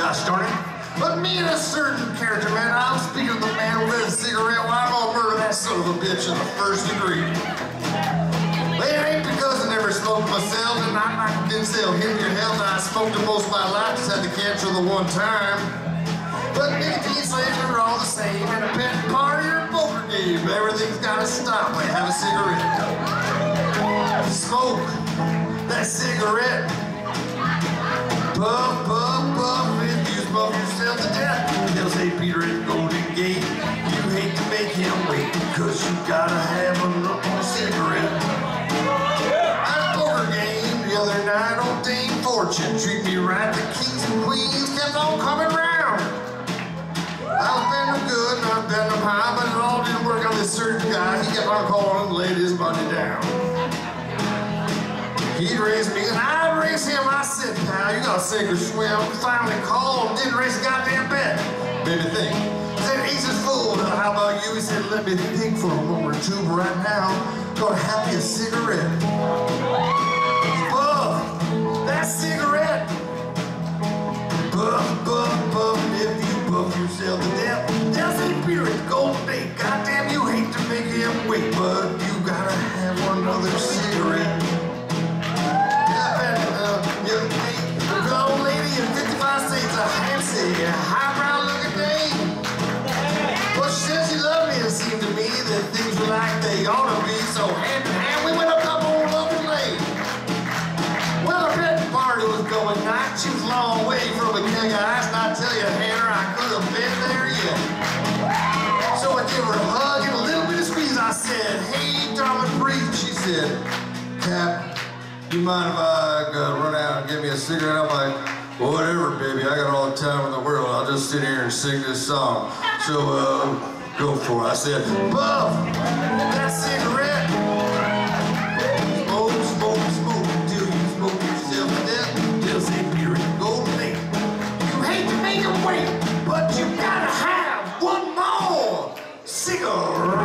gosh darn it. But me and a certain character, man, I'm speaking of the man who lit a cigarette while I'm over that son of a bitch in the first degree. They ain't because I never smoked myself, and I'm not convinced they'll your health, and I smoked the most of my life, just had the cancer the one time. But nicotine slaves are all the same, and a pet party or a poker game, everything's gotta stop when you have a cigarette. Smoke that cigarette. Puff, puff smoke yourself to death. They'll Saint Peter at Golden Gate, you hate to make him wait, cause you gotta have another cigarette. At a poker game the other night, old Dame Fortune treat me right, the kings and queens kept on coming round. I was betting them good and I was betting them high, but it all didn't work on this certain guy. He kept on calling and laid his money down. He'd raise me I raised him. I said, pal, you gotta sink or swim. Finally called didn't raise a goddamn bet. Me think. Said, he's just fool. Now, how about you? He said, let me think for a moment or two, right now, gonna have a cigarette. Puff, that cigarette. Looking loved me. It seemed to me that things were like they be. So we went up. Well, the betting party was going. She was long way from and I tell you, Hannah, I could have been there yet. So I gave her a hug and a little bit of squeeze. I said, hey. She said, Cap, you mind if I uh, run out and get me a cigarette? I'm like, whatever, baby, I got all the time in the world. I'll just sit here and sing this song. So, uh, go for it. I said, Buff, that cigarette. Smoke, smoke, smoke you smoke yourself to death. Till. You hate to make wait, but you gotta have one more cigarette.